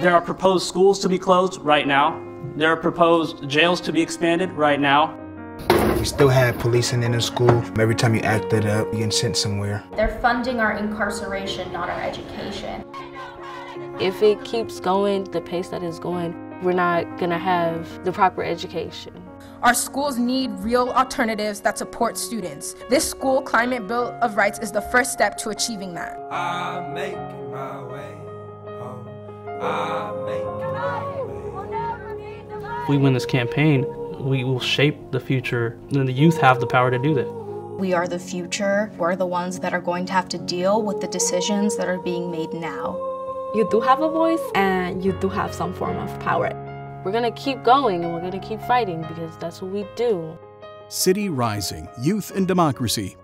There are proposed schools to be closed right now. There are proposed jails to be expanded right now. We still have policing in the school. Every time you act it up, you get sent somewhere. They're funding our incarceration, not our education. If it keeps going the pace that it's going, we're not gonna have the proper education. Our schools need real alternatives that support students. This school climate bill of rights is the first step to achieving that. I'm making my way home. I'm making my way. If we win this campaign, we will shape the future, and the youth have the power to do that. We are the future. We're the ones that are going to have to deal with the decisions that are being made now. You do have a voice and you do have some form of power. We're gonna keep going and we're gonna keep fighting because that's what we do. City Rising Youth and Democracy